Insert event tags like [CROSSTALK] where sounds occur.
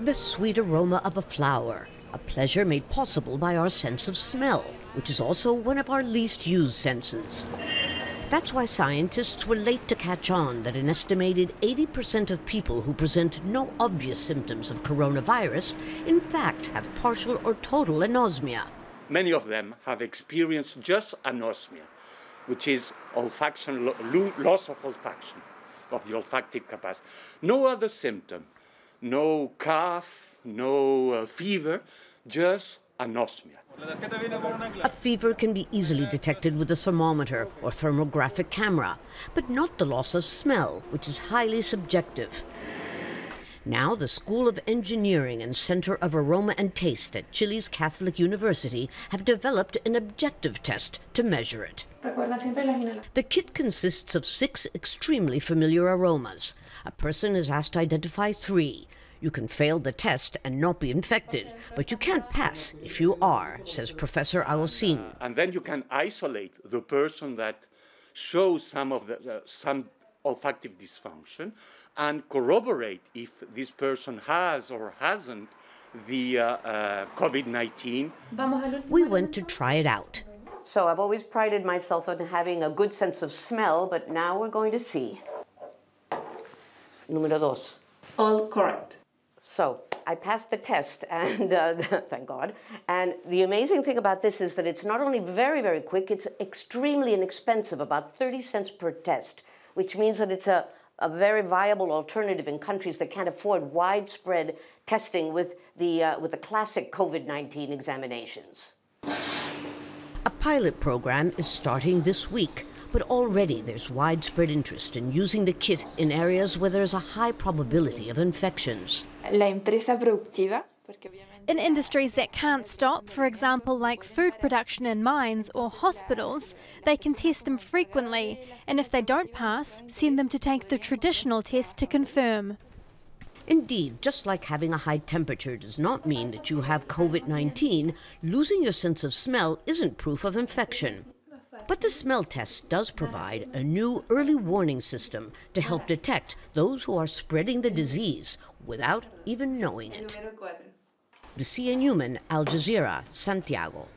The sweet aroma of a flower, a pleasure made possible by our sense of smell, which is also one of our least used senses. That's why scientists were late to catch on that an estimated 80% of people who present no obvious symptoms of coronavirus, in fact, have partial or total anosmia. Many of them have experienced just anosmia, which is olfaction, loss of olfaction, of the olfactive capacity. No other symptom, no cough, no uh, fever, just anosmia. A fever can be easily detected with a thermometer or thermographic camera, but not the loss of smell, which is highly subjective. Now, the School of Engineering and Center of Aroma and Taste at Chile's Catholic University have developed an objective test to measure it. The kit consists of six extremely familiar aromas. A person is asked to identify three. You can fail the test and not be infected, but you can't pass if you are, says Professor Agosin. Uh, and then you can isolate the person that shows some of the uh, some olfactive dysfunction and corroborate if this person has or hasn't the uh, uh, COVID 19. We went to try it out. So I've always prided myself on having a good sense of smell, but now we're going to see. Número dos. All correct. So I passed the test, and uh, [LAUGHS] thank God. And the amazing thing about this is that it's not only very, very quick, it's extremely inexpensive, about 30 cents per test, which means that it's a, a very viable alternative in countries that can't afford widespread testing with the, uh, with the classic COVID 19 examinations. A pilot program is starting this week but already there's widespread interest in using the kit in areas where there's a high probability of infections. In industries that can't stop, for example, like food production in mines or hospitals, they can test them frequently, and if they don't pass, send them to take the traditional test to confirm. Indeed, just like having a high temperature does not mean that you have COVID 19, losing your sense of smell isn't proof of infection. But the smell test does provide a new early warning system to help detect those who are spreading the disease without even knowing it. Lucia Newman, Al Jazeera, Santiago.